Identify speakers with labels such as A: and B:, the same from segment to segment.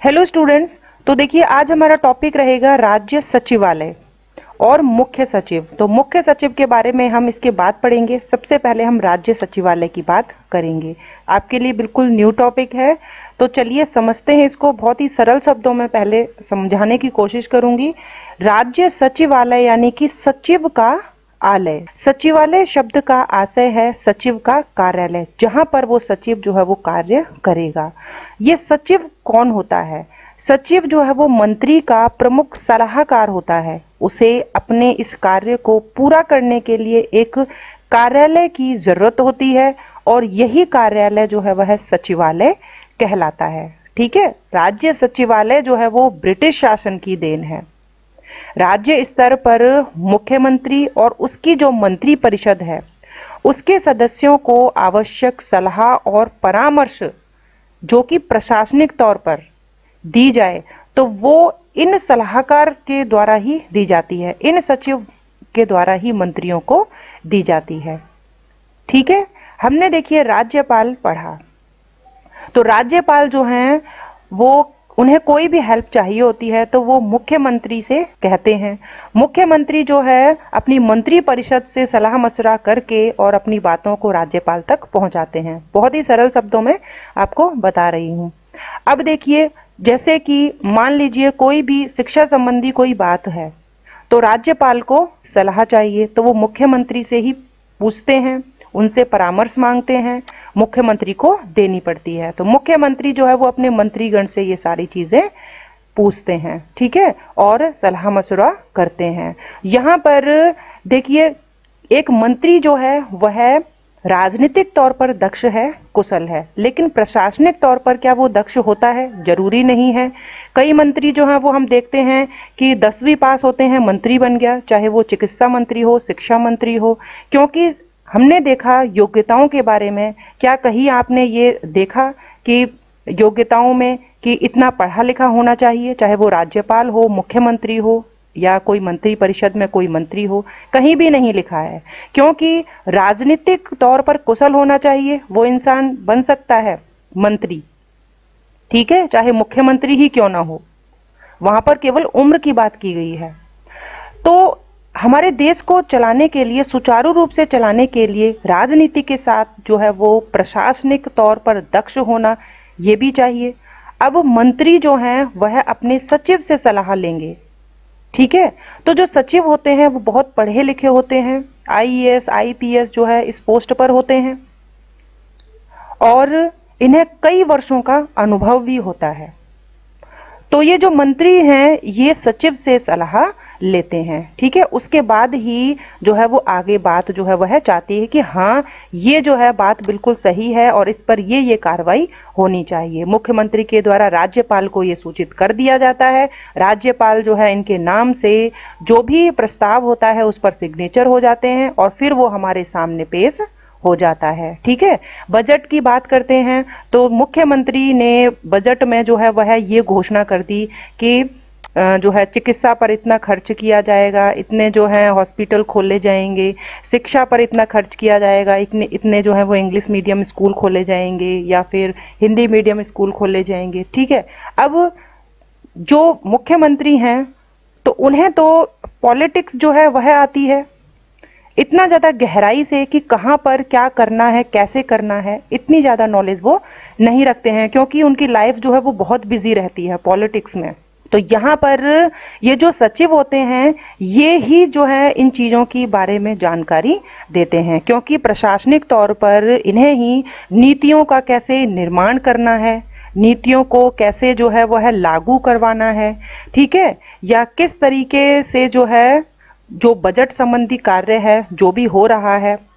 A: Hello students तो देखिए, आज हमारा टॉपिक रहेगा राज्य सचिवालय और मुख्य सचिव। तो मुख्य सचिव के बारे में हम इसके बाद पढ़ेंगे। सबसे पहले हम राज्य सचिवालय की बात करेंगे। आपके लिए बिल्कुल न्यू टॉपिक है। तो चलिए, समझते हैं इसको। बहुत ही सरल शब्दों में पहले समझाने की कोशिश करूँगी। राज्य सचिवालय, यानी कि सचिव का आलय। सचिवालय शब्द का आशय है सचिव का कार्यालय, जहाँ पर वो सचिव जो है वो कार्य करेगा। ये सचिव कौन होता है? सचिव जो है वो मंत्री का प्रमुख सलाहकार होता है। उसे अपने इस कार्य को पूरा करने के लिए एक कार्यालय की ज़रूरत होती है और यही कार्यालय जो है वह सचिवालय कहलाता है। ठीक है? राज्य सचिवालय जो है वो ब्रिटिश शासन की देन है। राज्य स्तर पर मुख्यमंत्री और उसकी जो मंत्री परिषद है, उसके सदस्यों को आवश्यक सलाह और परामर्श जो कि प्रशासनिक तौर पर दी जाए तो वो इन सलाहकार के द्वारा ही दी जाती है, इन सचिव के द्वारा ही मंत्रियों को दी जाती है। ठीक है? हमने देखिए राज्यपाल पढ़ा। तो राज्यपाल जो हैं, वो उन्हें कोई भी हेल्प चाहिए होती है तो वो मुख्यमंत्री से कहते हैं। मुख्यमंत्री जो है, अपनी मंत्री परिषद से सलाह मशरा करके और अपनी बातों को राज्यपाल तक पहुंचाते हैं। बहुत ही सरल शब्दों में आपको बता रही हूँ। अब देखिए, जैसे कि मान लीजिए कोई भी शिक्षा संबंधी कोई बात है तो राज्यपाल को सलाह चाहिए तो वो मुख्यमंत्री से ही पूछते हैं, उनसे परामर्श मांगते हैं मुख्यमंत्री को देनी पड़ती है। तो मुख्यमंत्री जो है वो अपने मंत्रीगण से ये सारी चीज़ें पूछते हैं, ठीक है? और सलाह मशुरा करते हैं। यहाँ पर देखिए, एक मंत्री जो है, वह राजनीतिक तौर पर दक्ष है, कुशल है। लेकिन प्रशासनिक तौर पर क्या वो दक्ष होता है? ज़रूरी नहीं है। कई मंत्री जो हैं, वो हम देखते हैं कि दसवीं पास होते हैं, मंत्री बन गया, चाहे वो चिकित्सा मंत्री हो, शिक्षा मंत्री हो, क्योंकि हमने देखा योग्यताओं के बारे में, क्या कहीं आपने ये देखा कि योग्यताओं में कि इतना पढ़ा लिखा होना चाहिए, चाहे वो राज्यपाल हो, मुख्यमंत्री हो, या कोई मंत्री परिषद में कोई मंत्री हो, कहीं भी नहीं लिखा है। क्योंकि राजनीतिक तौर पर कुशल होना चाहिए, वो इंसान बन सकता है, मंत्री। ठीक है? चाहे मुख्यमंत्री ही क्यों ना हो। वहाँ पर केवल उम्र की बात की गई है। तो हमारे देश को चलाने के लिए, सुचारू रूप से चलाने के लिए राजनीति के साथ जो है वो प्रशासनिक तौर पर दक्ष होना ये भी चाहिए। अब मंत्री जो हैं, वह अपने सचिव से सलाह लेंगे। ठीक है? तो जो सचिव होते हैं, वो बहुत पढ़े लिखे होते हैं। आईएएस आईपीएस जो है, इस पोस्ट पर होते हैं। और इन्हें कई वर्षों का अनुभव भी होता है। तो ये जो मंत्री हैं, ये सचिव से सलाह लेते हैं। ठीक है? उसके बाद ही जो है वो आगे बात जो है वह चाहती है कि हाँ ये जो है बात बिल्कुल सही है और इस पर ये ये कार्रवाई होनी चाहिए। मुख्यमंत्री के द्वारा राज्यपाल को ये सूचित कर दिया जाता है। राज्यपाल जो है इनके नाम से जो भी प्रस्ताव होता है उस पर सिग्नेचर हो जाते हैं और फिर वो हमारे सामने पेश हो जाता है। ठीक है? बजट की बात करते हैं तो मुख्यमंत्री ने बजट में जो है वह ये घोषणा कर दी कि जो है चिकित्सा पर इतना खर्च किया जाएगा, इतने जो है हॉस्पिटल खोले जाएँगे, शिक्षा पर इतना खर्च किया जाएगा, इतने इतने जो है वो इंग्लिश मीडियम स्कूल खोले जाएँगे या फिर हिंदी मीडियम स्कूल खोले जाएँगे, ठीक है? अब जो मुख्यमंत्री हैं तो उन्हें तो पॉलिटिक्स जो है वह आती है। इतना ज़्यादा गहराई से कि कहाँ पर क्या करना है, कैसे करना है, इतनी ज़्यादा नॉलेज वो नहीं रखते हैं, क्योंकि उनकी लाइफ जो है वो बहुत बिज़ी रहती है पॉलिटिक्स में। तो यहाँ पर ये जो सचिव होते हैं, ये ही जो है इन चीज़ों की बारे में जानकारी देते हैं, क्योंकि प्रशासनिक तौर पर इन्हें ही नीतियों का कैसे निर्माण करना है, नीतियों को कैसे जो है वह लागू करवाना है, ठीक है? या किस तरीके से जो है, जो बजट संबंधी कार्य है, जो भी हो रहा है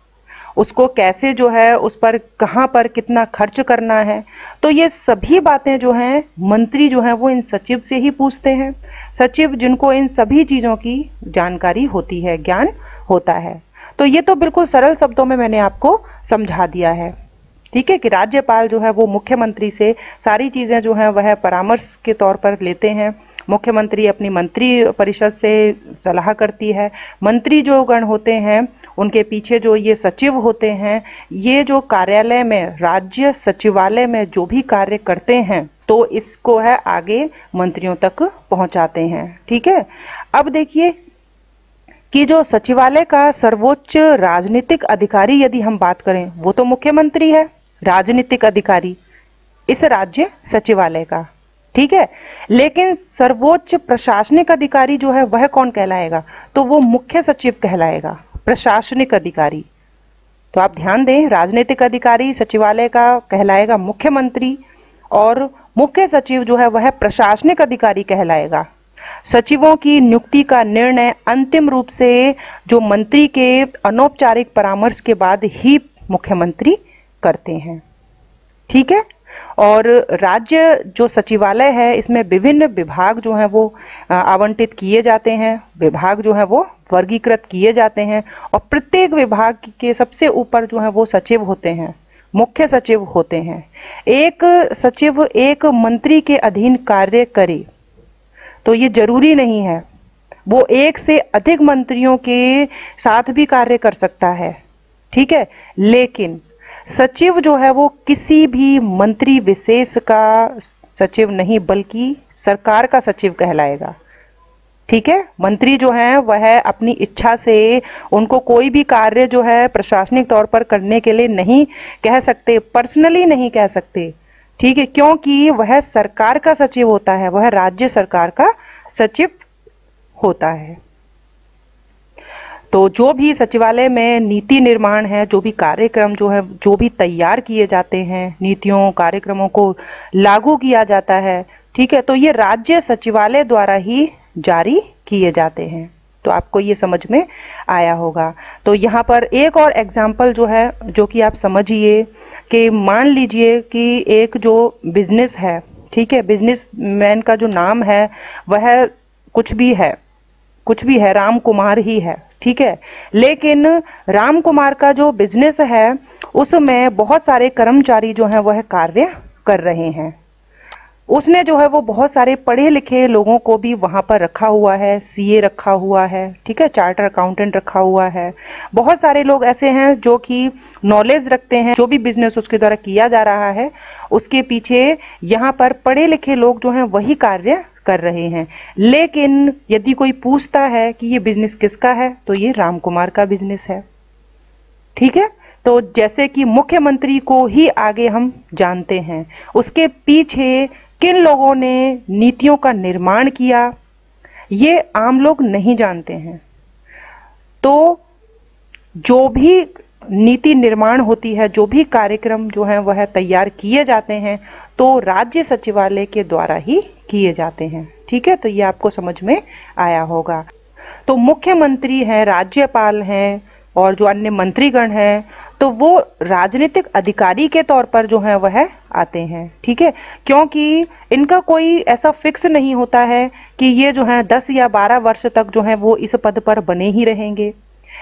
A: उसको कैसे जो है, उस पर कहाँ पर कितना खर्च करना है। तो ये सभी बातें जो हैं, मंत्री जो हैं, वो इन सचिव से ही पूछते हैं। सचिव जिनको इन सभी चीज़ों की जानकारी होती है, ज्ञान होता है। तो ये तो बिल्कुल सरल शब्दों में मैंने आपको समझा दिया है। ठीक है कि राज्यपाल जो है, वो मुख्यमंत्री से सारी चीज़ें जो हैं, वह परामर्श के तौर पर लेते हैं। मुख्यमंत्री अपनी मंत्री परिषद से सलाह करती है। मंत्री जो गण होते हैं उनके पीछे जो ये सचिव होते हैं, ये जो कार्यालय में, राज्य सचिवालय में जो भी कार्य करते हैं तो इसको है आगे मंत्रियों तक पहुंचाते हैं। ठीक है? अब देखिए कि जो सचिवालय का सर्वोच्च राजनीतिक अधिकारी यदि हम बात करें, वो तो मुख्यमंत्री है, राजनीतिक अधिकारी, इस राज्य सचिवालय का। ठीक है? लेकिन सर्वोच्च प्रशासनिक अधिकारी जो है, वह कौन कहलाएगा? तो वो मुख्य सचिव कहलाएगा। प्रशासनिक अधिकारी। तो आप ध्यान दें, राजनीतिक अधिकारी, सचिवालय का कहलाएगा मुख्यमंत्री और मुख्य सचिव जो है, वह प्रशासनिक अधिकारी कहलाएगा। सचिवों की नियुक्ति का निर्णय अंतिम रूप से जो मंत्री के अनौपचारिक परामर्श के बाद ही मुख्यमंत्री करते हैं। ठीक है? और राज्य जो सचिवालय है, इसमें विभिन्न विभाग जो है, वो आवंटित किए जाते हैं। विभाग जो है, वो वर्गीकृत किए जाते हैं और प्रत्येक विभाग के सबसे ऊपर जो है वो सचिव होते हैं, मुख्य सचिव होते हैं। एक सचिव, एक मंत्री के अधीन कार्य करे तो ये ज़रूरी नहीं है। वो एक से अधिक मंत्रियों के साथ भी कार्य कर सकता है, ठीक है? लेकिन सचिव जो है वो किसी भी मंत्री विशेष का सचिव नहीं, बल्कि सरकार का सचिव कहलाएगा। ठीक है? मंत्री जो है, वह अपनी इच्छा से उनको कोई भी कार्य जो है प्रशासनिक तौर पर करने के लिए नहीं कह सकते, पर्सनली नहीं कह सकते। ठीक है? क्योंकि वह सरकार का सचिव होता है, वह राज्य सरकार का सचिव होता है। तो जो भी सचिवालय में नीति निर्माण है, जो भी कार्यक्रम जो है, जो भी तैयार किए जाते हैं, नीतियों, कार्यक्रमों को लागू किया जाता है, ठीक है? तो ये राज्य सचिवालय द्वारा ही जारी किए जाते हैं। तो आपको ये समझ में आया होगा। तो यहाँ पर एक और एग्ज़ाम्पल जो है, जो कि आप समझिए कि मान लीजिए कि एक जो बिज़नेस है, ठीक है बिज़नेस मैन का जो नाम है, वह कुछ भी है, कुछ भी है, राम कुमार ही है, ठीक है। लेकिन राम कुमार का जो बिज़नेस है, उसमें बहुत सारे कर्मचारी जो हैं, वह कार्य कर रहे हैं। उसने जो है वो बहुत सारे पढ़े लिखे लोगों को भी वहाँ पर रखा हुआ है सीए रखा हुआ है, ठीक है चार्टर अकाउंटेंट रखा हुआ है। बहुत सारे लोग ऐसे हैं जो कि नॉलेज रखते हैं, जो भी बिज़नेस उसके द्वारा किया जा रहा है, उसके पीछे यहाँ पर पढ़े लिखे लोग जो हैं वही कार्य कर रहे हैं। लेकिन यदि कोई पूछता है कि ये बिज़नेस किसका है तो ये राम कुमार का बिज़नेस है। ठीक है? तो जैसे कि मुख्यमंत्री को ही आगे हम जानते हैं। उसके पीछे किन लोगों ने नीतियों का निर्माण किया, ये आम लोग नहीं जानते हैं। तो जो भी नीति निर्माण होती है, जो भी कार्यक्रम जो है, वह तैयार किए जाते हैं तो राज्य सचिवालय के द्वारा ही किए जाते हैं। ठीक है? तो ये आपको समझ में आया होगा। तो मुख्यमंत्री हैं, राज्यपाल हैं, और जो अन्य मंत्रीगण हैं तो वो राजनीतिक अधिकारी के तौर पर जो है, वह आते हैं, ठीक है? क्योंकि इनका कोई ऐसा फिक्स नहीं होता है कि ये जो है दस या बारह वर्ष तक जो है वो इस पद पर बने ही रहेंगे।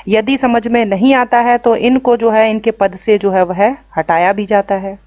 A: यदि समझ में नहीं आता है तो इनको जो है इनके पद से जो है वह हटाया भी जाता है।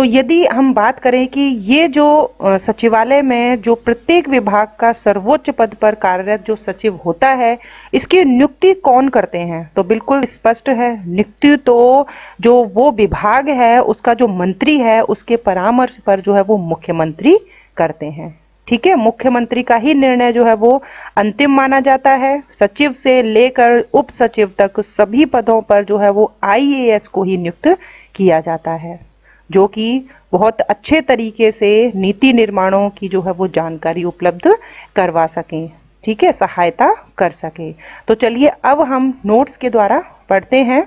A: तो यदि हम बात करें कि ये जो सचिवालय में जो प्रत्येक विभाग का सर्वोच्च पद पर कार्यरत जो सचिव होता है, इसकी नियुक्ति कौन करते हैं? तो बिल्कुल स्पष्ट है, नियुक्ति तो जो वो विभाग है, उसका जो मंत्री है, उसके परामर्श पर जो है वो मुख्यमंत्री करते हैं। ठीक है, मुख्यमंत्री का ही निर्णय जो है वो अंतिम माना जाता है। सचिव से लेकर उप सचिव तक सभी पदों पर जो है वो आईएएस को ही नियुक्त किया जाता है। जो कि बहुत अच्छे तरीके से नीति निर्माणों की जो है वो जानकारी उपलब्ध करवा सकें, ठीक है, सहायता कर सके। तो चलिए अब हम नोट्स के द्वारा पढ़ते हैं।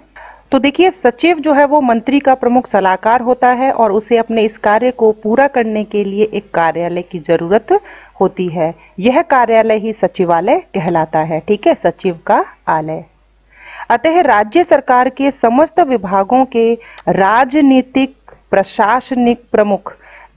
A: तो देखिए, सचिव जो है वो मंत्री का प्रमुख सलाहकार होता है और उसे अपने इस कार्य को पूरा करने के लिए एक कार्यालय की ज़रूरत होती है। यह कार्यालय ही सचिवालय कहलाता है, ठीक है, सचिव का आलय। अतः राज्य सरकार के समस्त विभागों के राजनीतिक प्रशासनिक प्रमुख,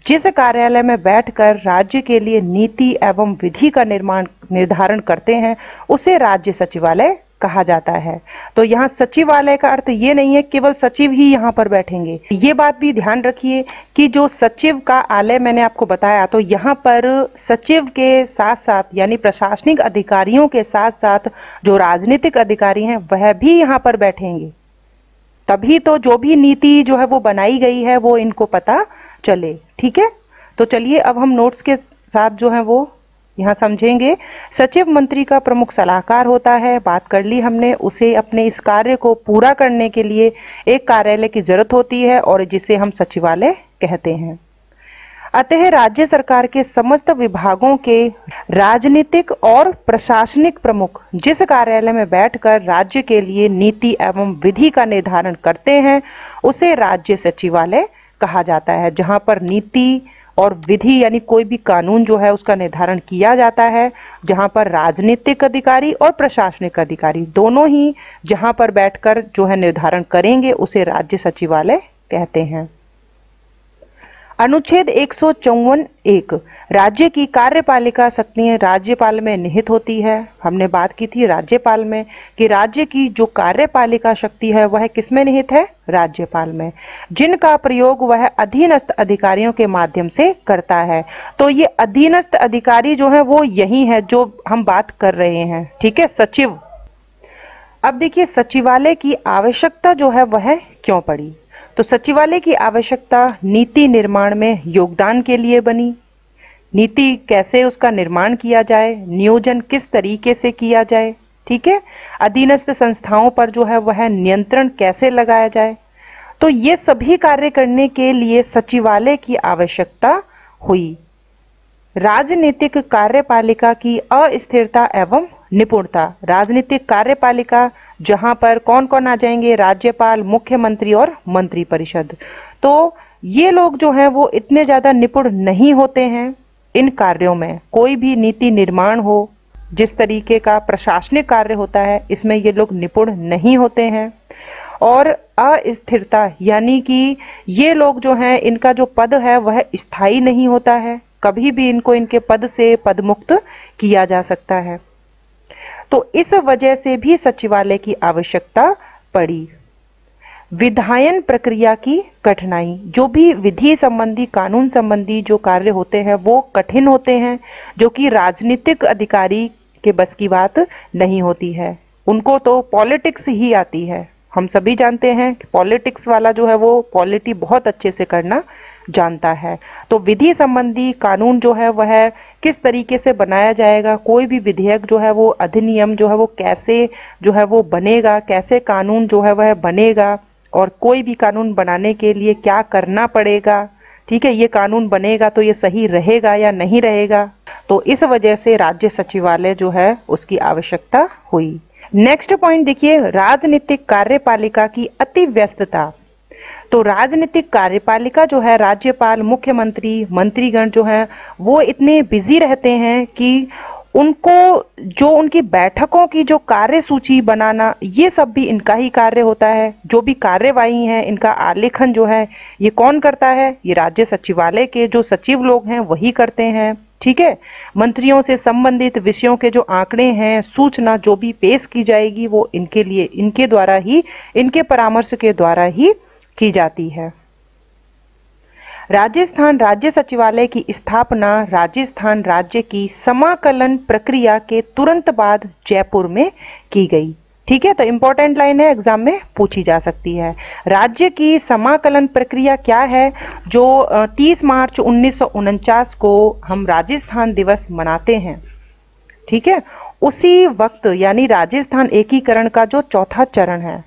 A: जिस कार्यालय में बैठकर राज्य के लिए नीति एवं विधि का निर्माण, निर्धारण करते हैं, उसे राज्य सचिवालय कहा जाता है। तो यहाँ सचिवालय का अर्थ ये नहीं है, केवल सचिव ही यहाँ पर बैठेंगे। ये बात भी ध्यान रखिए कि जो सचिव का आलय मैंने आपको बताया तो यहाँ पर सचिव के साथ साथ यानी प्रशासनिक अधिकारियों के साथ साथ जो राजनीतिक अधिकारी हैं, वह भी यहाँ पर बैठेंगे। तभी तो जो भी नीति जो है वो बनाई गई है, वो इनको पता चले। ठीक है? तो चलिए, अब हम नोट्स के साथ जो है वो यहाँ समझेंगे। सचिव मंत्री का प्रमुख सलाहकार होता है, बात कर ली हमने। उसे अपने इस कार्य को पूरा करने के लिए एक कार्यालय की ज़रूरत होती है और जिसे हम सचिवालय कहते हैं। अतः राज्य सरकार के समस्त विभागों के राजनीतिक और प्रशासनिक प्रमुख जिस कार्यालय में बैठकर राज्य के लिए नीति एवं विधि का निर्धारण करते हैं, उसे राज्य सचिवालय कहा जाता है, जहाँ पर नीति और विधि यानी कोई भी कानून जो है उसका निर्धारण किया जाता है, जहाँ पर राजनीतिक अधिकारी और प्रशासनिक अधिकारी दोनों ही जहाँ पर बैठकर जो है निर्धारण करेंगे, उसे राज्य सचिवालय कहते हैं। अनुच्छेद एक सौ एक, राज्य की कार्यपालिका शक्तियाँ राज्यपाल में निहित होती है। हमने बात की थी राज्यपाल में कि राज्य की जो कार्यपालिका शक्ति है, वह किसमें निहित है? राज्यपाल में। जिनका प्रयोग वह अधीनस्थ अधिकारियों के माध्यम से करता है। तो ये अधीनस्थ अधिकारी जो है, वो यही है जो हम बात कर रहे हैं। ठीक है, सचिव। अब देखिए, सचिवालय की आवश्यकता जो है, वह क्यों पड़ी? तो सचिवालय की आवश्यकता नीति निर्माण में योगदान के लिए बनी। नीति कैसे उसका निर्माण किया जाए, नियोजन किस तरीके से किया जाए, ठीक है? अधीनस्थ संस्थाओं पर जो है वह नियंत्रण कैसे लगाया जाए? तो ये सभी कार्य करने के लिए सचिवालय की आवश्यकता हुई। राजनीतिक कार्यपालिका की अस्थिरता एवं निपुणता। राजनीतिक कार्यपालिका जहाँ पर कौन कौन आ जाएँगे? राज्यपाल, मुख्यमंत्री और मंत्री परिषद तो ये लोग जो हैं, वो इतने ज़्यादा निपुण नहीं होते हैं इन कार्यों में। कोई भी नीति निर्माण हो, जिस तरीके का प्रशासनिक कार्य होता है, इसमें ये लोग निपुण नहीं होते हैं। और अस्थिरता, यानी कि ये लोग जो हैं, इनका जो पद है, वह स्थायी नहीं होता है। कभी भी इनको इनके पद से पदमुक्त किया जा सकता है। तो इस वजह से भी सचिवालय की आवश्यकता पड़ी। विधायन प्रक्रिया की कठिनाई, जो भी विधि संबंधी, कानून संबंधी जो कार्य होते हैं, वो कठिन होते हैं, जो कि राजनीतिक अधिकारी के बस की बात नहीं होती है। उनको तो पॉलिटिक्स ही आती है। हम सभी जानते हैं कि पॉलिटिक्स वाला जो है, वो पॉलिटी बहुत अच्छे से करना जानता है। तो विधि संबंधी कानून जो है, वह किस तरीके से बनाया जाएगा? कोई भी विधेयक जो है, वो अधिनियम जो है, वो कैसे जो है, वो बनेगा? कैसे कानून जो है, वह बनेगा? और कोई भी कानून बनाने के लिए क्या करना पड़ेगा? ठीक है, ये कानून बनेगा तो ये सही रहेगा या नहीं रहेगा? तो इस वजह से राज्य सचिवालय जो है, उसकी आवश्यकता हुई। नेक्स्ट पॉइंट देखिए, राजनीतिक कार्यपालिका की अति व्यस्तता। तो राजनीतिक कार्यपालिका जो है, राज्यपाल, मुख्यमंत्री, मंत्रीगण जो है, वो इतने बिज़ी रहते हैं कि उनको जो उनकी बैठकों की जो कार्य सूची बनाना, ये सब भी इनका ही कार्य होता है। जो भी कार्यवाही है, इनका आलेखन जो है, ये कौन करता है? ये राज्य सचिवालय के जो सचिव लोग हैं, वही करते हैं। ठीक है? मंत्रियों से संबंधित विषयों के जो आंकड़े हैं, सूचना जो भी पेश की जाएगी, वो इनके लिए, इनके द्वारा ही, इनके परामर्श के द्वारा ही की जाती है। राजस्थान राज्य सचिवालय की स्थापना, राजस्थान राज्य की समाकलन प्रक्रिया के तुरंत बाद जयपुर में की गई। ठीक है तो इंपॉर्टेंट लाइन है एग्ज़ाम में पूछी जा सकती है। राज्य की समाकलन प्रक्रिया क्या है, जो 30 मार्च उन्नीस सौ उनचास को हम राजस्थान दिवस मनाते हैं। ठीक है, उसी वक्त, यानी राजस्थान एकीकरण का जो चौथा चरण है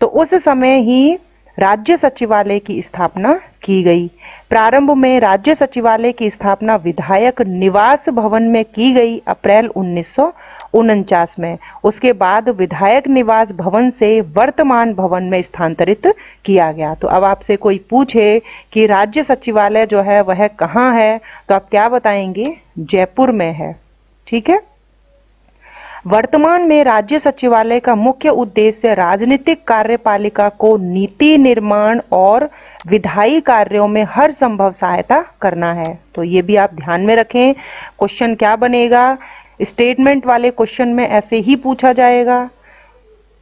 A: तो उस समय ही राज्य सचिवालय की स्थापना की गई। प्रारंभ में राज्य सचिवालय की स्थापना विधायक निवास भवन में की गई अप्रैल उन्नीस सौ उनचास में। उसके बाद विधायक निवास भवन से वर्तमान भवन में स्थानांतरित किया गया। तो अब आपसे कोई पूछे कि राज्य सचिवालय जो है, वह कहाँ है? तो आप क्या बताएँगे? जयपुर में है। ठीक है? वर्तमान में राज्य सचिवालय का मुख्य उद्देश्य राजनीतिक कार्यपालिका को नीति निर्माण और विधायी कार्यों में हर संभव सहायता करना है। तो ये भी आप ध्यान में रखें, क्वेश्चन क्या बनेगा? स्टेटमेंट वाले क्वेश्चन में ऐसे ही पूछा जाएगा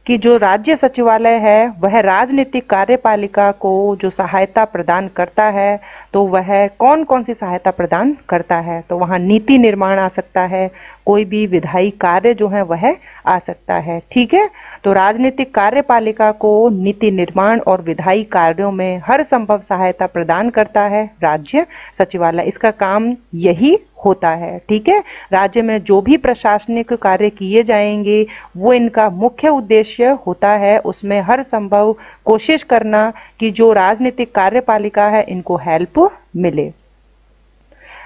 A: कि जो राज्य सचिवालय है, वह राजनीतिक कार्यपालिका को जो सहायता प्रदान करता है तो वह कौन कौन सी सहायता प्रदान करता है? तो वहाँ नीति निर्माण आ सकता है, कोई भी विधायी कार्य जो है वह आ सकता है, ठीक है? तो राजनीतिक कार्यपालिका को नीति निर्माण और विधायी कार्यों में हर संभव सहायता प्रदान करता है, राज्य सचिवालय। इसका काम यही होता है, ठीक है? राज्य में जो भी प्रशासनिक कार्य किए जाएँगे, वो इनका मुख्य उद्देश्य होता है, उसमें हर संभव कोशिश करना कि जो राजनीतिक कार्यपालिका है, इनको हेल्प मिले।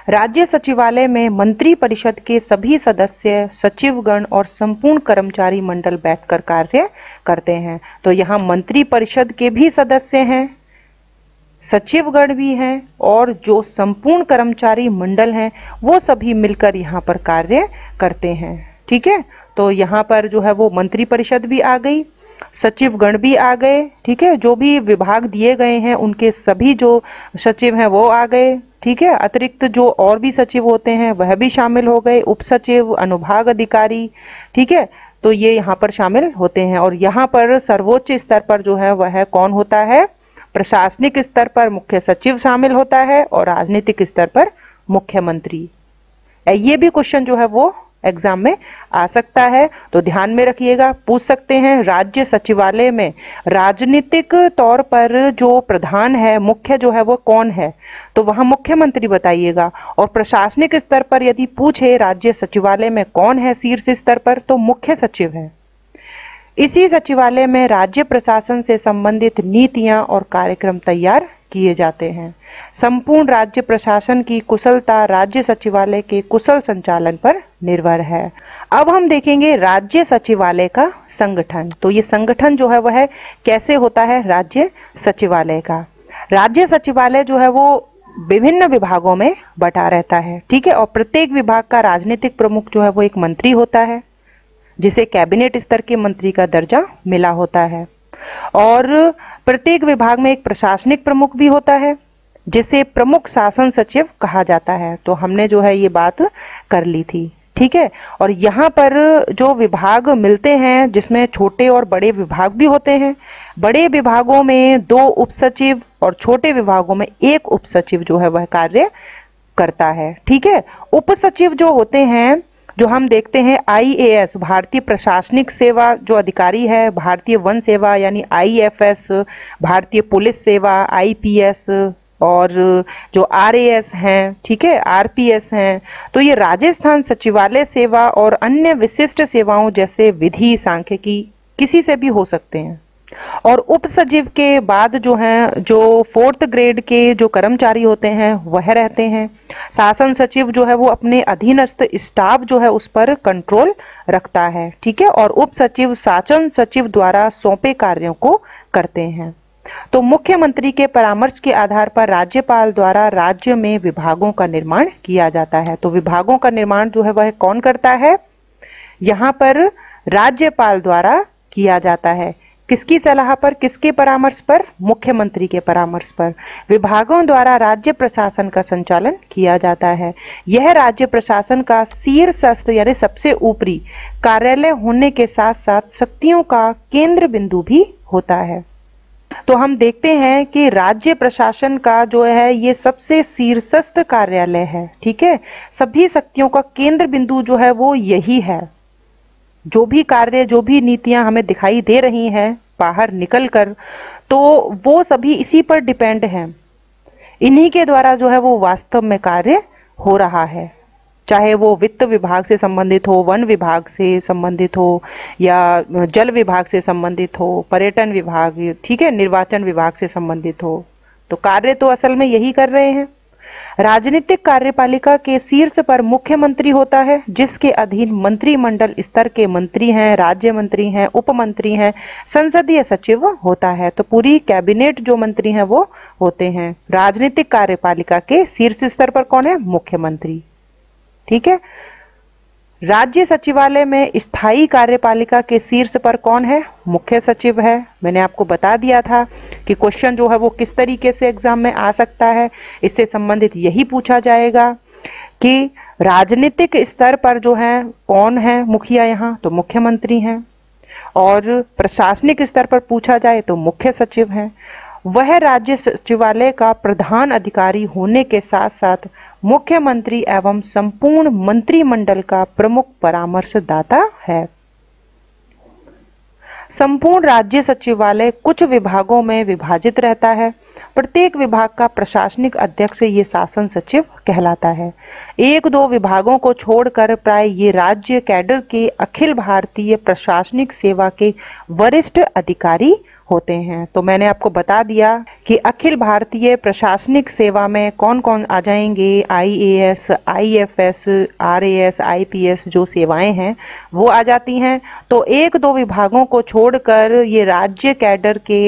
A: राज्य सचिवालय में मंत्री परिषद के सभी सदस्य, सचिवगण और संपूर्ण कर्मचारी मंडल बैठकर कार्य करते हैं। तो यहाँ मंत्री परिषद के भी सदस्य हैं, सचिवगण भी हैं और जो संपूर्ण कर्मचारी मंडल हैं, वो सभी मिलकर यहाँ पर कार्य करते हैं। ठीक है? तो यहाँ पर जो है वो मंत्री परिषद भी आ गई। सचिव गण भी आ गए, ठीक है? जो भी विभाग दिए गए हैं, उनके सभी जो सचिव हैं, वो आ गए, ठीक है? अतिरिक्त जो और भी सचिव होते हैं, वह भी शामिल हो गए उप सचिव अनुभाग अधिकारी, ठीक है? तो ये यहाँ पर शामिल होते हैं और यहाँ पर सर्वोच्च स्तर पर जो है, वह कौन होता है? प्रशासनिक स्तर पर मुख्य सचिव शामिल होता है और राजनीतिक स्तर पर मुख्यमंत्री। ये भी क्वेश्चन जो है, वो एग्ज़ाम में आ सकता है तो ध्यान में रखिएगा। पूछ सकते हैं, राज्य सचिवालय में राजनीतिक तौर पर जो प्रधान है, मुख्य जो है वो कौन है? तो वहाँ मुख्यमंत्री बताइएगा। और प्रशासनिक स्तर पर यदि पूछे, राज्य सचिवालय में कौन है शीर्ष स्तर पर तो मुख्य सचिव है। इसी सचिवालय में राज्य प्रशासन से संबंधित नीतियाँ और कार्यक्रम तैयार किए जाते हैं। संपूर्ण राज्य प्रशासन की कुशलता राज्य सचिवालय के कुशल संचालन पर निर्भर है। अब हम देखेंगे राज्य सचिवालय का संगठन। तो ये संगठन जो है, वह कैसे होता है राज्य सचिवालय का? राज्य सचिवालय जो है, वो विभिन्न विभागों में बटा रहता है, ठीक है? और प्रत्येक विभाग का राजनीतिक प्रमुख जो है, वो एक मंत्री होता है, जिसे कैबिनेट स्तर के मंत्री का दर्जा मिला होता है। और प्रत्येक विभाग में एक प्रशासनिक प्रमुख भी होता है, जिसे प्रमुख शासन सचिव कहा जाता है। तो हमने जो है ये बात कर ली थी, ठीक है? और यहाँ पर जो विभाग मिलते हैं, जिसमें छोटे और बड़े विभाग भी होते हैं, बड़े विभागों में दो उप सचिव और छोटे विभागों में एक उप सचिव जो है वह कार्य करता है, ठीक है? उप सचिव जो होते हैं जो हम देखते हैं आईएएस भारतीय प्रशासनिक सेवा जो अधिकारी है, भारतीय वन सेवा यानी आईएफएस भारतीय पुलिस सेवा आईपीएस और जो आरएएस हैं, ठीक है आरपीएस हैं तो ये राजस्थान सचिवालय सेवा और अन्य विशिष्ट सेवाओं जैसे विधि सांख्यिकी किसी से भी हो सकते हैं। और उप सचिव के बाद जो हैं, जो फोर्थ ग्रेड के जो कर्मचारी होते हैं, वह रहते हैं। शासन सचिव जो है, वो अपने अधीनस्थ स्टाफ जो है, उस पर कंट्रोल रखता है, ठीक है? और उप सचिव शासन सचिव द्वारा सौंपे कार्यों को करते हैं। तो मुख्यमंत्री के परामर्श के आधार पर राज्यपाल द्वारा राज्य में विभागों का निर्माण किया जाता है। तो विभागों का निर्माण जो है, वह कौन करता है? यहाँ पर राज्यपाल द्वारा किया जाता है। किसकी सलाह पर, किसके परामर्श पर, मुख्यमंत्री के परामर्श पर? विभागों द्वारा राज्य प्रशासन का संचालन किया जाता है। यह राज्य प्रशासन का शीर्षस्थ यानी सबसे ऊपरी कार्यालय होने के साथ साथ शक्तियों का केंद्र बिंदु भी होता है। तो हम देखते हैं कि राज्य प्रशासन का जो है, ये सबसे शीर्षस्थ कार्यालय है, ठीक है? सभी शक्तियों का केंद्र बिंदु जो है, वो यही है। जो भी कार्य, जो भी नीतियाँ हमें दिखाई दे रही हैं बाहर निकल कर तो वो सभी इसी पर डिपेंड हैं। इन्हीं के द्वारा जो है वो वास्तव में कार्य हो रहा है। चाहे वो वित्त विभाग से संबंधित हो, वन विभाग से संबंधित हो, या जल विभाग से संबंधित हो, पर्यटन विभाग, ठीक है, निर्वाचन विभाग से संबंधित हो तो कार्य तो असल में यही कर रहे हैं। राजनीतिक कार्यपालिका के शीर्ष पर मुख्यमंत्री होता है, जिसके अधीन मंत्रिमंडल स्तर के मंत्री हैं, राज्य मंत्री हैं उप मंत्री हैं, संसदीय सचिव होता है। तो पूरी कैबिनेट जो मंत्री हैं वो होते हैं। राजनीतिक कार्यपालिका के शीर्ष स्तर पर कौन है? मुख्यमंत्री। ठीक है? राज्य सचिवालय में स्थायी कार्यपालिका के शीर्ष पर कौन है? मुख्य सचिव है। मैंने आपको बता दिया था कि क्वेश्चन जो है वो किस तरीके से एग्ज़ाम में आ सकता है। इससे संबंधित यही पूछा जाएगा कि राजनीतिक स्तर पर जो है, कौन है मुखिया यहाँ? तो मुख्यमंत्री हैं। और प्रशासनिक स्तर पर पूछा जाए तो मुख्य सचिव हैं। वह राज्य सचिवालय का प्रधान अधिकारी होने के साथ साथ मुख्यमंत्री एवं संपूर्ण मंत्रिमंडल का प्रमुख परामर्शदाता है। संपूर्ण राज्य सचिवालय कुछ विभागों में विभाजित रहता है। प्रत्येक विभाग का प्रशासनिक अध्यक्ष ये शासन सचिव कहलाता है। एक दो विभागों को छोड़कर प्राय ये राज्य कैडर के अखिल भारतीय प्रशासनिक सेवा के वरिष्ठ अधिकारी होते हैं। तो मैंने आपको बता दिया कि अखिल भारतीय प्रशासनिक सेवा में कौन कौन आ जाएँगे? आईएएस, आईएफएस, आरएएस, आईपीएस जो सेवाएँ हैं वो आ जाती हैं। तो एक दो विभागों को छोड़कर ये राज्य कैडर के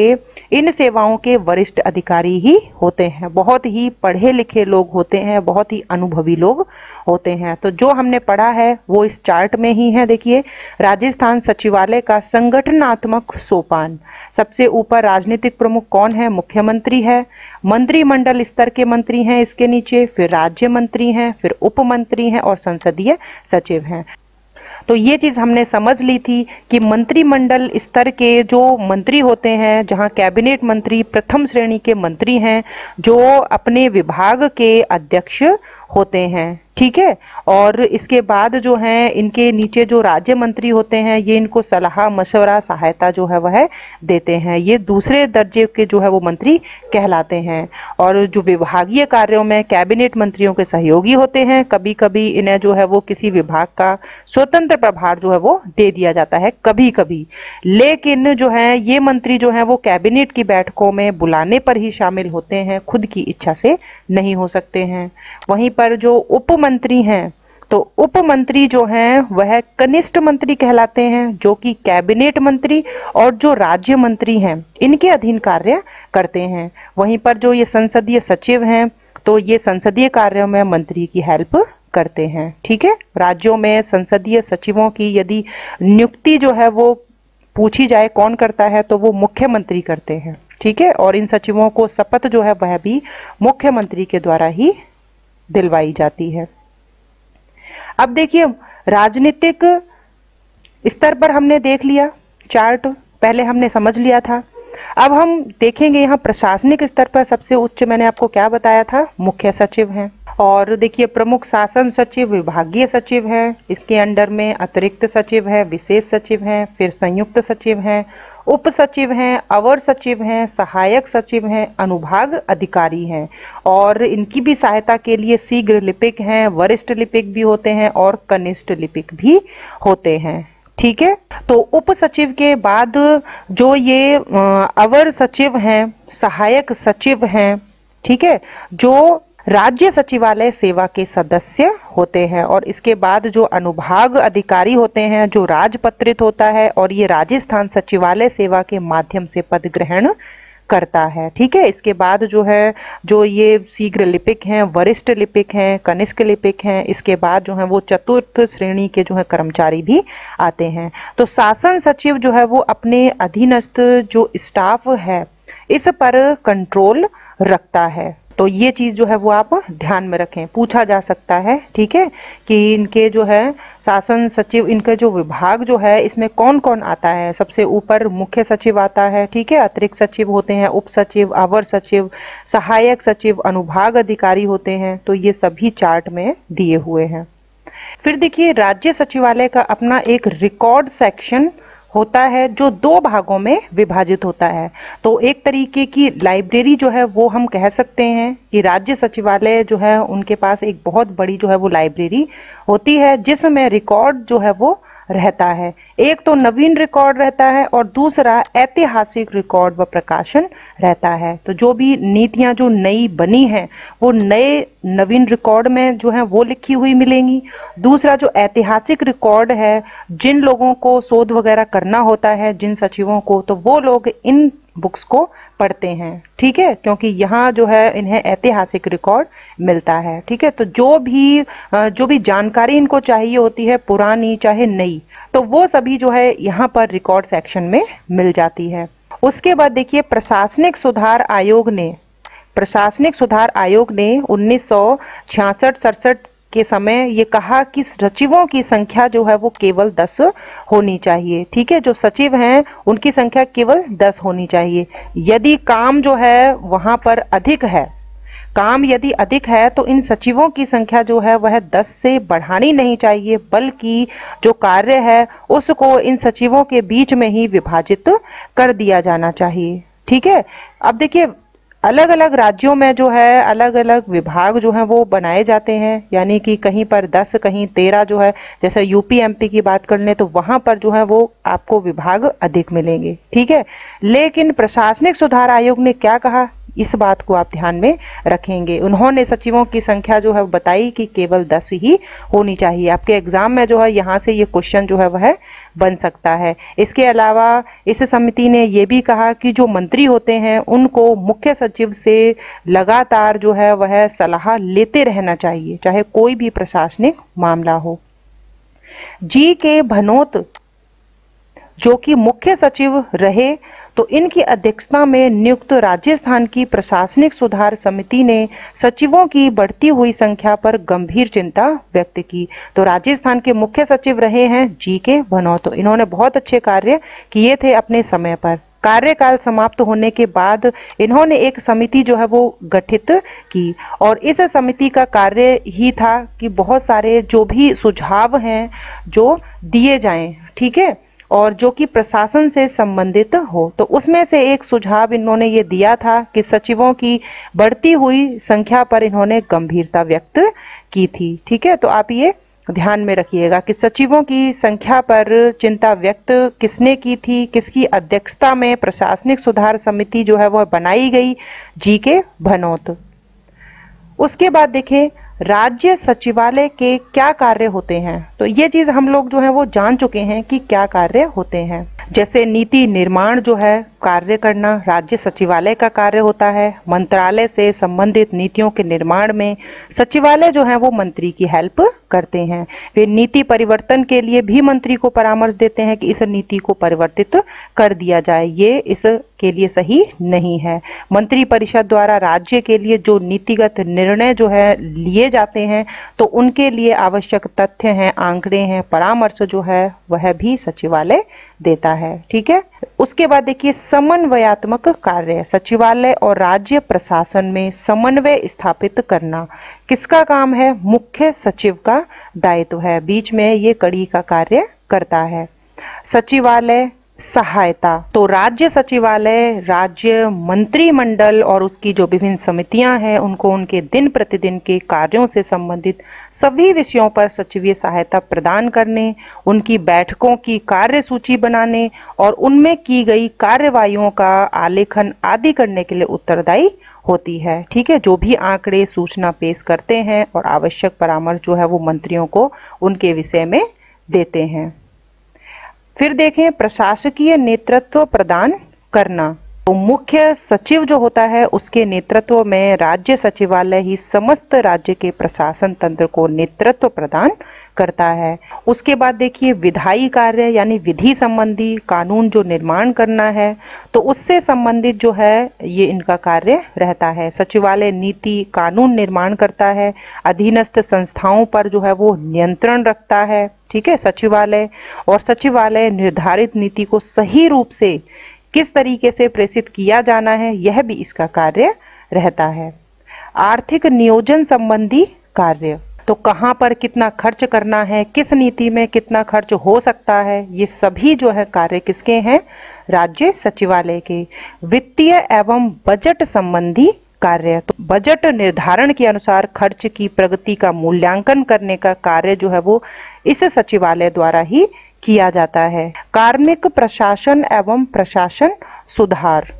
A: इन सेवाओं के वरिष्ठ अधिकारी ही होते हैं। बहुत ही पढ़े लिखे लोग होते हैं बहुत ही अनुभवी लोग होते हैं। तो जो हमने पढ़ा है वो इस चार्ट में ही है। देखिए राजस्थान सचिवालय का संगठनात्मक सोपान। सबसे ऊपर राजनीतिक प्रमुख कौन है? मुख्यमंत्री है। मंत्रिमंडल स्तर के मंत्री हैं इसके नीचे, फिर राज्य मंत्री हैं, फिर उप मंत्री हैं और संसदीय सचिव हैं। तो ये चीज़ हमने समझ ली थी कि मंत्रिमंडल स्तर के जो मंत्री होते हैं, जहाँ कैबिनेट मंत्री, प्रथम श्रेणी के मंत्री हैं, जो अपने विभाग के अध्यक्ष होते हैं। ठीक है? और इसके बाद जो है, इनके नीचे जो राज्य मंत्री होते हैं, ये इनको सलाह, मशवरा, सहायता जो है, वह देते हैं। ये दूसरे दर्जे के जो है, वो मंत्री कहलाते हैं। और जो विभागीय कार्यों में कैबिनेट मंत्रियों के सहयोगी होते हैं कभी कभी इन्हें जो है, वो किसी विभाग का स्वतंत्र प्रभार जो है, वो दे दिया जाता है कभी कभी लेकिन जो है, ये मंत्री जो है, वो कैबिनेट की बैठकों में बुलाने पर ही शामिल होते हैं, खुद की इच्छा से नहीं हो सकते हैं। वहीं पर जो उप मंत्री हैं। तो उप मंत्री जो हैं, वह कनिष्ठ मंत्री कहलाते हैं, जो कि कैबिनेट मंत्री और जो राज्य मंत्री हैं। इनके अधीन कार्य करते हैं। वहीं पर जो ये संसदीय सचिव हैं तो ये संसदीय कार्यों में मंत्री की हेल्प करते हैं। ठीक है? राज्यों में संसदीय सचिवों की यदि नियुक्ति जो है, वो पूछी जाए कौन करता है तो वो मुख्यमंत्री करते हैं। ठीक है? और इन सचिवों को शपथ जो है, वह भी मुख्यमंत्री के द्वारा ही दिलवाई जाती है। अब देखिए, राजनीतिक स्तर पर हमने देख लिया, चार्ट पहले हमने समझ लिया था। अब हम देखेंगे यहाँ प्रशासनिक स्तर पर सबसे उच्च मैंने आपको क्या बताया था, मुख्य सचिव हैं। और देखिए, प्रमुख शासन सचिव, विभागीय सचिव है, इसके अंडर में अतिरिक्त सचिव है, विशेष सचिव है, फिर संयुक्त सचिव है उप सचिव हैं, अवर सचिव हैं, सहायक सचिव हैं, अनुभाग अधिकारी हैं। और इनकी भी सहायता के लिए शीघ्र लिपिक हैं, वरिष्ठ लिपिक भी होते हैं और कनिष्ठ लिपिक भी होते हैं। ठीक है? तो उप सचिव के बाद जो ये अवर सचिव हैं, सहायक सचिव हैं, ठीक है? जो राज्य सचिवालय सेवा के सदस्य होते हैं और इसके बाद जो अनुभाग अधिकारी होते हैं, जो राजपत्रित होता है और ये राजस्थान सचिवालय सेवा के माध्यम से पद ग्रहण करता है। ठीक है, इसके बाद जो है, जो ये शीघ्र लिपिक हैं, वरिष्ठ लिपिक हैं, कनिष्क लिपिक हैं, इसके बाद जो है वो चतुर्थ श्रेणी के जो है कर्मचारी भी आते हैं। तो शासन सचिव जो है वो अपने अधीनस्थ जो स्टाफ है, इस पर कंट्रोल रखता है। तो ये चीज़ जो है वो आप ध्यान में रखें। पूछा जा सकता है, ठीक है, कि इनके जो है शासन सचिव, इनका जो विभाग जो है, इसमें कौन कौन आता है? सबसे ऊपर मुख्य सचिव आता है, ठीक है, अतिरिक्त सचिव होते हैं, उप सचिव, अवर सचिव, सहायक सचिव, अनुभाग अधिकारी होते हैं तो ये सभी चार्ट में दिए हुए हैं। फिर देखिए, राज्य सचिवालय का अपना एक रिकॉर्ड सेक्शन होता है जो दो भागों में विभाजित होता है। तो एक तरीके की लाइब्रेरी जो है वो हम कह सकते हैं कि राज्य सचिवालय जो है उनके पास एक बहुत बड़ी जो है वो लाइब्रेरी होती है, जिसमें रिकॉर्ड जो है वो रहता है। एक तो नवीन रिकॉर्ड रहता है और दूसरा ऐतिहासिक रिकॉर्ड व प्रकाशन रहता है। तो जो भी नीतियाँ जो नई बनी हैं, वो नए नवीन रिकॉर्ड में जो है, वो लिखी हुई मिलेंगी। दूसरा जो ऐतिहासिक रिकॉर्ड है, जिन लोगों को शोध वगैरह करना होता है, जिन सचिवों को तो वो लोग इन बुक्स को पढ़ते हैं, ठीक है? क्योंकि यहाँ जो है, इन्हें ऐतिहासिक रिकॉर्ड मिलता है, ठीक है? तो जो भी जो भी जानकारी इनको चाहिए होती है, पुरानी चाहे नई तो वो सभी जो है, यहाँ पर रिकॉर्ड सेक्शन में मिल जाती है। उसके बाद देखिए, प्रशासनिक सुधार आयोग ने, प्रशासनिक सुधार आयोग ने उन्नीस सौ छियासठ, सड़सठ के समय ये कहा कि सचिवों की संख्या जो है वो केवल दस होनी चाहिए। ठीक है, जो सचिव हैं, उनकी संख्या केवल दस होनी चाहिए। यदि काम जो है वहाँ पर अधिक है, काम यदि अधिक है तो इन सचिवों की संख्या जो है वह 10 से बढ़ानी नहीं चाहिए, बल्कि जो कार्य है, उसको इन सचिवों के बीच में ही विभाजित कर दिया जाना चाहिए। ठीक है, अब देखिए अलग अलग राज्यों में जो है अलग अलग विभाग जो है वो बनाए जाते हैं। यानी कि कहीं पर दस, कहीं तेरह जो है, जैसे यूपी एमपी की बात कर लें तो वहाँ पर जो है वो आपको विभाग अधिक मिलेंगे। ठीक है? लेकिन प्रशासनिक सुधार आयोग ने क्या कहा? इस बात को आप ध्यान में रखेंगे। उन्होंने सचिवों की संख्या जो है बताई कि केवल दस ही होनी चाहिए। आपके एग्ज़ाम में जो है, यहाँ से ये क्वेश्चन जो है वह बन सकता है। इसके अलावा इस समिति ने यह भी कहा कि जो मंत्री होते हैं, उनको मुख्य सचिव से लगातार जो है, वह सलाह लेते रहना चाहिए, चाहे कोई भी प्रशासनिक मामला हो। जी के भनोत, जो कि मुख्य सचिव रहे तो इनकी अध्यक्षता में नियुक्त राजस्थान की प्रशासनिक सुधार समिति ने सचिवों की बढ़ती हुई संख्या पर गंभीर चिंता व्यक्त की। तो राजस्थान के मुख्य सचिव रहे हैं जी के भनौत। इन्होंने बहुत अच्छे कार्य किए थे अपने समय पर। कार्यकाल समाप्त होने के बाद इन्होंने एक समिति जो है वो गठित की। और इस समिति का कार्य ही था कि बहुत सारे जो भी सुझाव हैं, जो दिए जाएँ, ठीक है? और जो कि प्रशासन से संबंधित हो तो उसमें से एक सुझाव इन्होंने ये दिया था कि सचिवों की बढ़ती हुई संख्या पर इन्होंने गंभीरता व्यक्त की थी। ठीक है तो आप ये ध्यान में रखिएगा कि सचिवों की संख्या पर चिंता व्यक्त किसने की थी, किसकी अध्यक्षता में प्रशासनिक सुधार समिति जो है वह बनाई गई, जी के भनौत। उसके बाद देखें राज्य सचिवालय के क्या कार्य होते हैं? तो ये चीज़ हम लोग जो है वो जान चुके हैं कि क्या कार्य होते हैं। जैसे नीति निर्माण जो है, कार्य करना, राज्य सचिवालय का कार्य होता है, मंत्रालय से संबंधित नीतियों के निर्माण में सचिवालय जो है वो मंत्री की हेल्प करते हैं। वे नीति परिवर्तन के लिए भी मंत्री को परामर्श देते हैं कि इस नीति को परिवर्तित कर दिया जाए। ये इस के लिए सही नहीं है। मंत्री परिषद द्वारा राज्य के लिए जो नीतिगत निर्णय जो है लिए जाते हैं तो उनके लिए आवश्यक तथ्य हैं, आंकड़े हैं, परामर्श जो है, वह भी सचिवालय देता है, ठीक है? उसके बाद देखिए, समन्वयात्मक कार्य, सचिवालय और राज्य प्रशासन में समन्वय स्थापित करना। किसका काम है? मुख्य सचिव का दायित्व है। बीच में ये कड़ी का कार्य करता है। सचिवालय सहायता। तो राज्य सचिवालय, राज्य मंत्रिमंडल और उसकी जो विभिन्न समितियाँ हैं, उनको उनके दिन प्रतिदिन के कार्यों से संबंधित सभी विषयों पर सचिवीय सहायता प्रदान करने, उनकी बैठकों की कार्य सूची बनाने और उनमें की गई कार्यवाहियों का आलेखन आदि करने के लिए उत्तरदायी होती है। ठीक है, जो भी आंकड़े, सूचना पेश करते हैं और आवश्यक परामर्श जो है वो मंत्रियों को उनके विषय में देते हैं। फिर देखें प्रशासकीय नेतृत्व प्रदान करना। तो मुख्य सचिव जो होता है, उसके नेतृत्व में राज्य सचिवालय ही समस्त राज्य के प्रशासन तंत्र को नेतृत्व प्रदान करता है। उसके बाद देखिए, विधायी कार्य यानी विधि संबंधी कानून जो निर्माण करना है तो उससे संबंधित जो है, ये इनका कार्य रहता है। सचिवालय नीति कानून निर्माण करता है, अधीनस्थ संस्थाओं पर जो है वो नियंत्रण रखता है, ठीक है, सचिवालय। और सचिवालय निर्धारित नीति को सही रूप से किस तरीके से प्रेषित किया जाना है, यह भी इसका कार्य रहता है। आर्थिक नियोजन संबंधी कार्य। तो कहाँ पर कितना खर्च करना है, किस नीति में कितना खर्च हो सकता है, ये सभी जो है कार्य किसके हैं? राज्य सचिवालय के। वित्तीय एवं बजट संबंधी कार्य। तो बजट निर्धारण के अनुसार खर्च की प्रगति का मूल्यांकन करने का कार्य जो है वो इस सचिवालय द्वारा ही किया जाता है। कार्मिक प्रशासन एवं प्रशासन सुधार।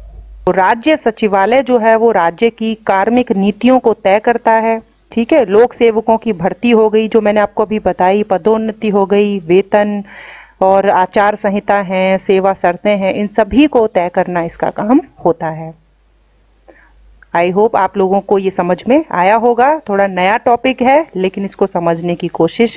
A: तो राज्य सचिवालय जो है वो राज्य की कार्मिक नीतियों को तय करता है। ठीक है? लोक सेवकों की भर्ती हो गई, जो मैंने आपको अभी बताई, पदोन्नति हो गई, वेतन और आचार संहिता है, सेवा शर्तें हैं, इन सभी को तय करना इसका काम होता है। आई होप आप लोगों को ये समझ में आया होगा। थोड़ा नया टॉपिक है, लेकिन इसको समझने की कोशिश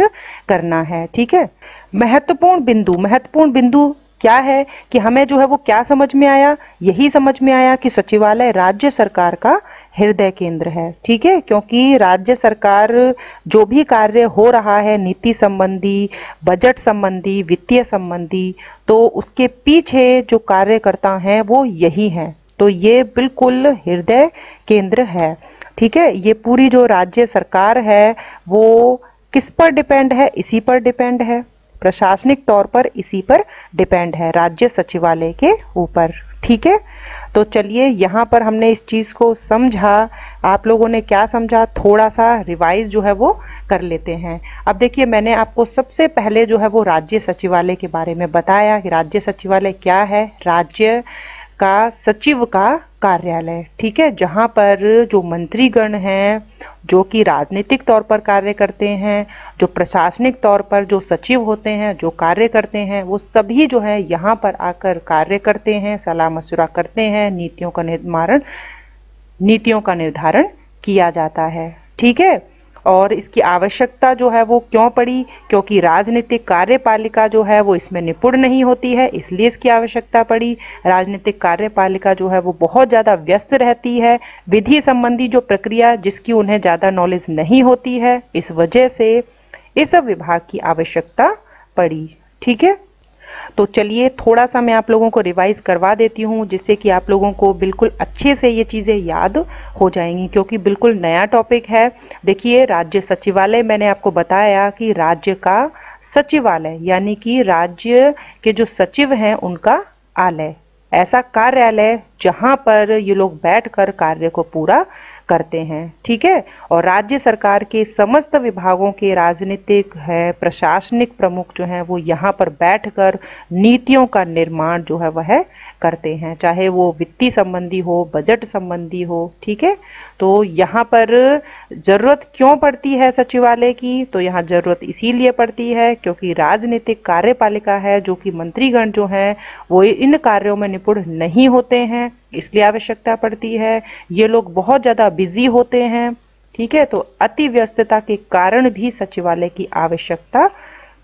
A: करना है, ठीक है? महत्वपूर्ण बिंदु महत्वपूर्ण बिंदु क्या है कि हमें जो है वो क्या समझ में आया? यही समझ में आया कि सचिवालय राज्य सरकार का हृदय केंद्र है। ठीक है? क्योंकि राज्य सरकार जो भी कार्य हो रहा है, नीति संबंधी बजट संबंधी, वित्तीय संबंधी तो उसके पीछे जो कार्यकर्ता हैं, वो यही हैं। तो ये बिल्कुल हृदय केंद्र है। ठीक है? ये पूरी जो राज्य सरकार है, वो किस पर डिपेंड है? इसी पर डिपेंड है। प्रशासनिक तौर पर इसी पर डिपेंड है, राज्य सचिवालय के ऊपर। ठीक है? तो चलिए, यहाँ पर हमने इस चीज़ को समझा। आप लोगों ने क्या समझा? थोड़ा सा रिवाइज जो है वो कर लेते हैं। अब देखिए, मैंने आपको सबसे पहले जो है वो राज्य सचिवालय के बारे में बताया कि राज्य सचिवालय क्या है? राज्य का सचिव का कार्यालय, ठीक है? जहाँ पर जो मंत्रीगण हैं जो कि राजनीतिक तौर पर कार्य करते हैं, जो प्रशासनिक तौर पर जो सचिव होते हैं, जो कार्य करते हैं, वो सभी जो है यहाँ पर आकर कार्य करते हैं, सलाह मशुरा करते हैं, नीतियों का निर्माण, नीतियों का निर्धारण किया जाता है। ठीक है? और इसकी आवश्यकता जो है वो क्यों पड़ी? क्योंकि राजनीतिक कार्यपालिका जो है वो इसमें निपुण नहीं होती है, इसलिए इसकी आवश्यकता पड़ी। राजनीतिक कार्यपालिका जो है वो बहुत ज़्यादा व्यस्त रहती है। विधि संबंधी जो प्रक्रिया जिसकी उन्हें ज़्यादा नॉलेज नहीं होती है, इस वजह से इस विभाग की आवश्यकता पड़ी। ठीक है? तो चलिए थोड़ा सा मैं आप लोगों को रिवाइज करवा देती हूँ, जिससे कि आप लोगों को बिल्कुल अच्छे से ये चीज़ें याद हो जाएँगी, क्योंकि बिल्कुल नया टॉपिक है। देखिए, राज्य सचिवालय, मैंने आपको बताया कि राज्य का सचिवालय, यानी कि राज्य के जो सचिव हैं, उनका आलय। ऐसा कार्यालय जहाँ पर ये लोग बैठकर कार्य को पूरा करते हैं, ठीक है? और राज्य सरकार के समस्त विभागों के राजनीतिक है, प्रशासनिक प्रमुख जो हैं, वो यहाँ पर बैठकर नीतियों का निर्माण जो है, वह करते हैं, चाहे वो वित्तीय संबंधी हो, बजट संबंधी हो, ठीक है? तो यहाँ पर ज़रूरत क्यों पड़ती है सचिवालय की? तो यहाँ ज़रूरत इसीलिए पड़ती है क्योंकि राजनीतिक कार्यपालिका है, जो कि मंत्रीगण जो हैं, वो इन कार्यों में निपुण नहीं होते हैं, इसलिए आवश्यकता पड़ती है। ये लोग बहुत ज़्यादा बिज़ी होते हैं, ठीक है? तो अति व्यस्तता के कारण भी सचिवालय की आवश्यकता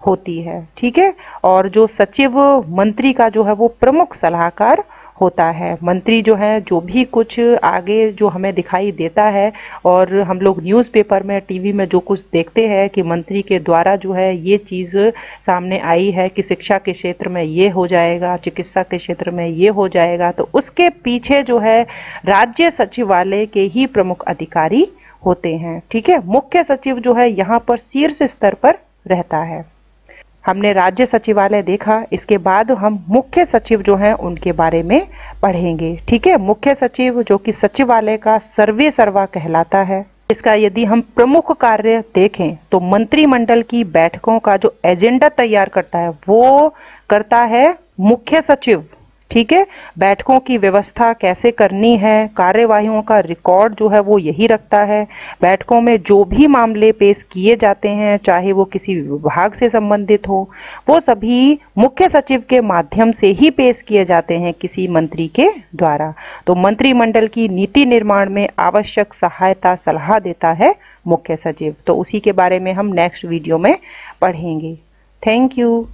A: होती है, ठीक है? और जो सचिव मंत्री का जो है वो प्रमुख सलाहकार होता है। मंत्री जो है, जो भी कुछ आगे जो हमें दिखाई देता है, और हम लोग न्यूज़पेपर में टीवी में जो कुछ देखते हैं कि मंत्री के द्वारा जो है ये चीज़ सामने आई है कि शिक्षा के क्षेत्र में ये हो जाएगा, चिकित्सा के क्षेत्र में ये हो जाएगा तो उसके पीछे जो है राज्य सचिवालय के ही प्रमुख अधिकारी होते हैं, ठीक है? मुख्य सचिव जो है यहाँ पर शीर्ष स्तर पर रहता है। हमने राज्य सचिवालय देखा, इसके बाद हम मुख्य सचिव जो हैं, उनके बारे में पढ़ेंगे। ठीक है? मुख्य सचिव जो कि सचिवालय का सर्वे सर्वा कहलाता है। इसका यदि हम प्रमुख कार्य देखें तो मंत्रिमंडल की बैठकों का जो एजेंडा तैयार करता है, वो करता है मुख्य सचिव। ठीक है? बैठकों की व्यवस्था कैसे करनी है? कार्यवाहियों का रिकॉर्ड जो है वो यही रखता है। बैठकों में जो भी मामले पेश किए जाते हैं, चाहे वो किसी विभाग से संबंधित हो, वो सभी मुख्य सचिव के माध्यम से ही पेश किए जाते हैं किसी मंत्री के द्वारा। तो मंत्रिमंडल की नीति निर्माण में आवश्यक सहायता सलाह देता है मुख्य सचिव। तो उसी के बारे में हम नेक्स्ट वीडियो में पढ़ेंगे। Thank you